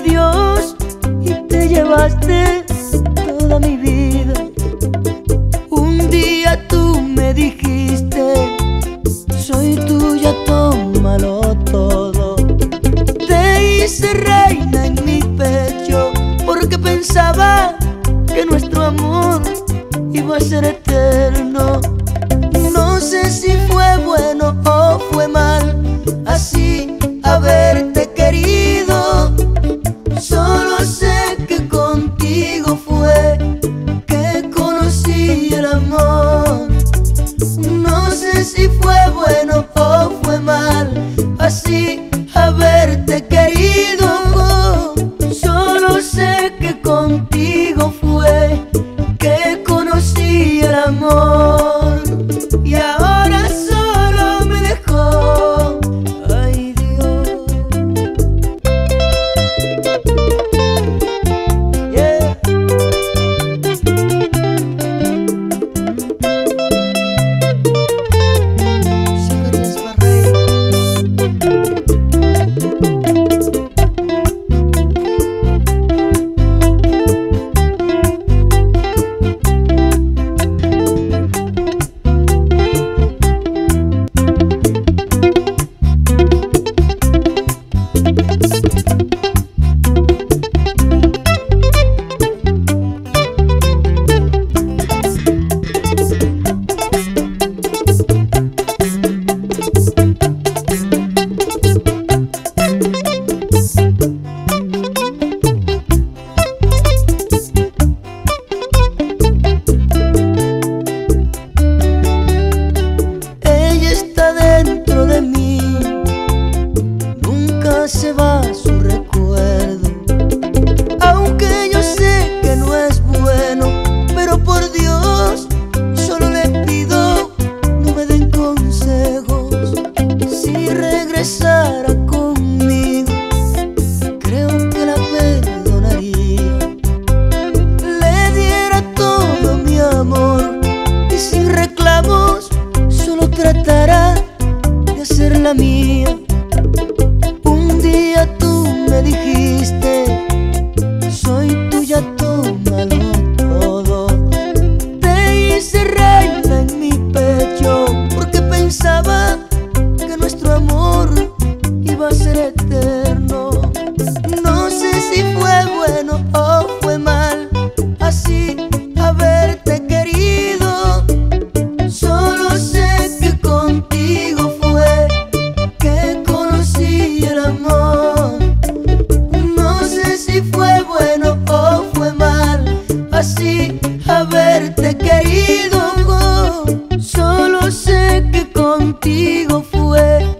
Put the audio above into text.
Dios y te llevaste toda mi vida. Un día tú me dijiste, soy tuya, tómalo todo. Te hice reina en mi pecho porque pensaba que nuestro amor iba a ser eterno. No sé si fue bueno o fue amor. mía. Un día tú me dijiste Soy tuya, tómalo todo Te hice reina en mi pecho Porque pensaba que nuestro amor iba a ser eterno. contigo fue